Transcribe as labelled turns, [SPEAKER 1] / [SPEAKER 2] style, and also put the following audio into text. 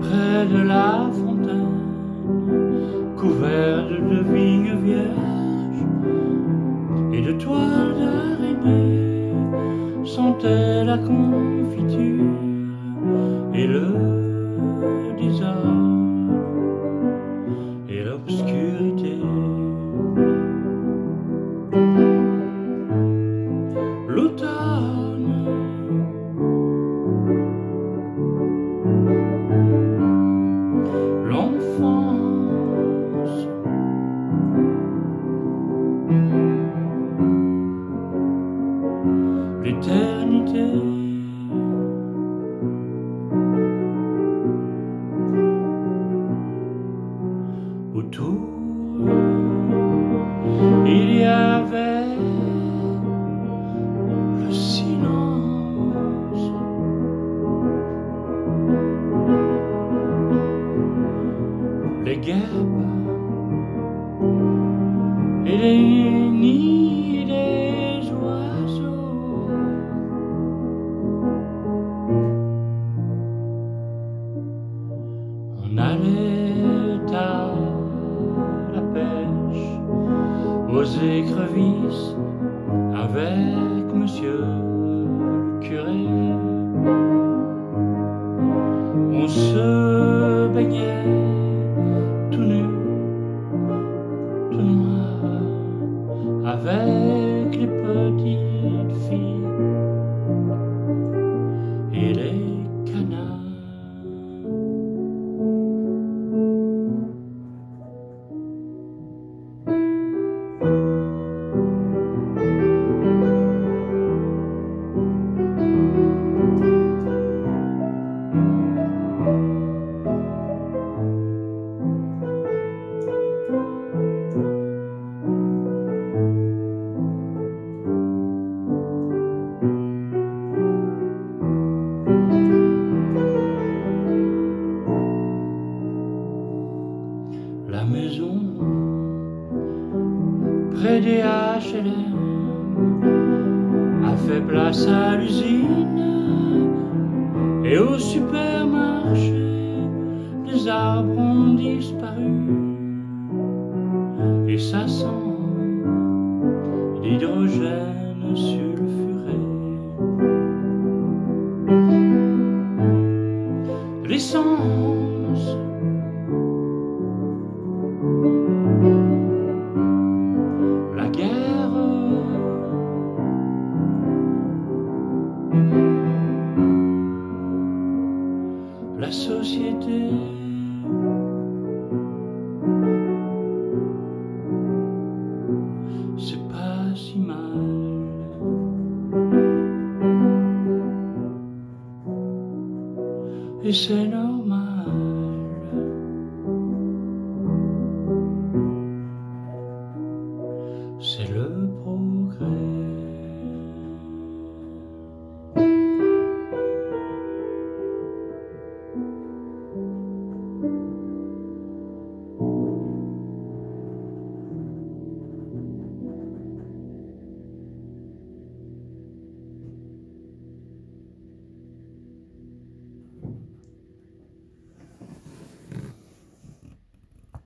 [SPEAKER 1] près de la fontaine, couverte de vignes vierges et de toiles d'araignée, sentait la confiture et le désordre et l'obscurité. Autour il y avait le silence. Les guêpes et les nids aux écrevisses avec monsieur La maison près des HLM a fait place à l'usine et au supermarché les arbres ont disparu et ça sent l'hydrogène sulfuré. La société. C'est pas si mal. Et c'est normal.